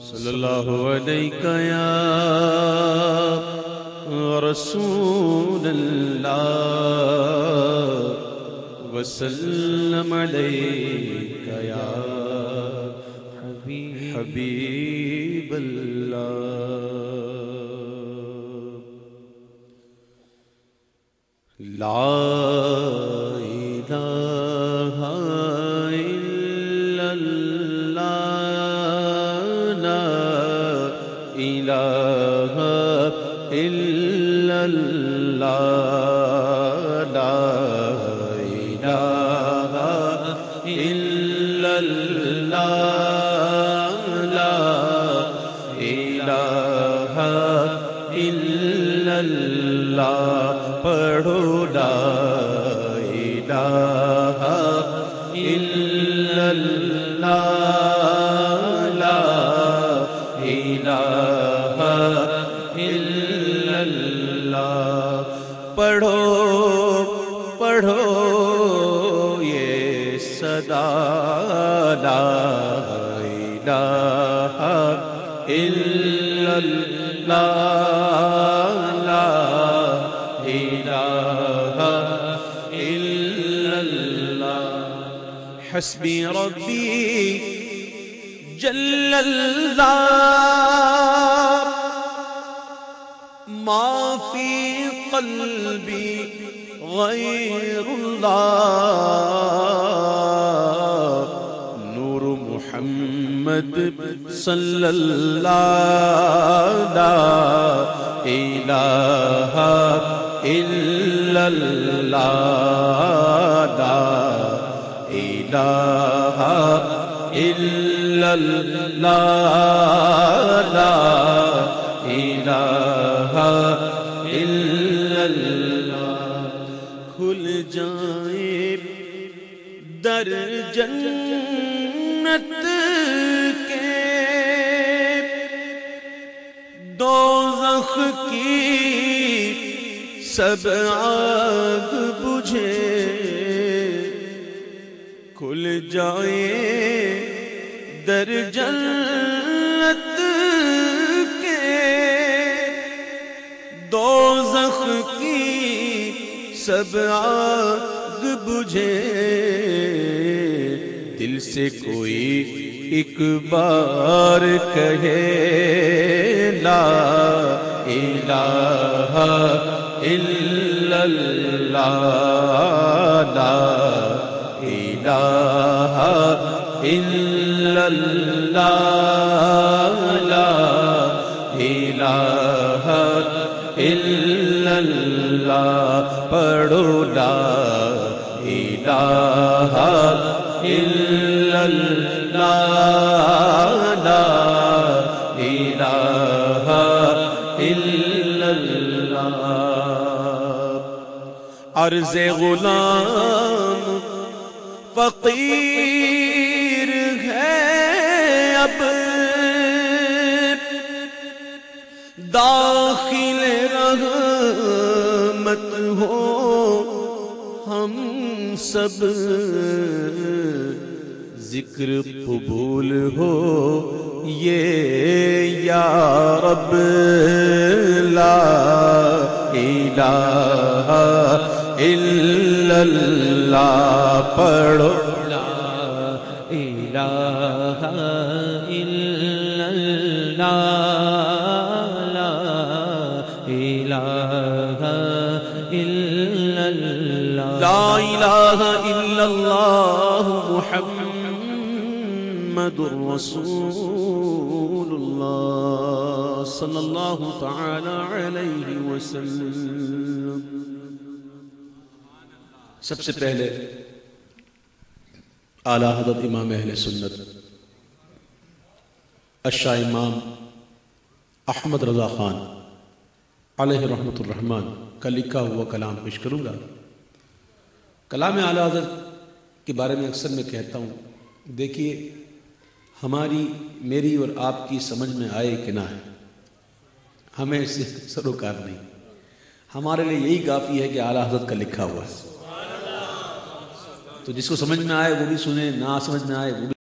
صلى الله عليك يا رسول الله وسلم عليك يا حبيب حبيب الله. لا لا إله إلا الله لا پڑھو لا الہ الا اللہ اللہ. پڑھو پڑھو یہ صدا. لا الہ الا اللہ. لا إله جل الله قلبي غير الله. نور محمد صلى الله لا إله إلا الله. لا إله إلا الله. در جنت کے دوزخ کی سب آگ بجھے کھل جائے در جنت آگ بجھے۔ دل سے کوئی ایک بار کہے، لا الہ الا اللہ، لا الہ الا اللہ۔ اللہ پڑھو لا الہ الا اللہ لا الہ الا اللہ عرض غلام فقیر ہے اب داخل رحمت سب ذکر قبول ہو۔ یہ یا رب لا الہ الا اللہ پڑھو۔ لا إله إلا الله إله إلا الله محمد رسول الله صلى الله تعالى عليه وسلم. سب سے پہلے اعلیٰ حضرت امام اہل سنت اشاہ امام احمد رضا خان علیہ رحمت الرحمن کا لکھا ہوا کلام پیش کروں گا۔ کلام اعلیٰ حضرت کے بارے میں اکثر میں کہتا ہوں، دیکھیے، ہماری، میری اور آپ کی سمجھ میں آئے کہ نہ ہے ہمیں اس سے سروکار نہیں۔ ہمارے لیے یہی کافی ہے کہ اعلیٰ حضرت کا لکھا ہوا ہے۔ تو جس کو سمجھ میں آئے، وہ بھی سنیں، نہ سمجھ میں آئے، وہ بھی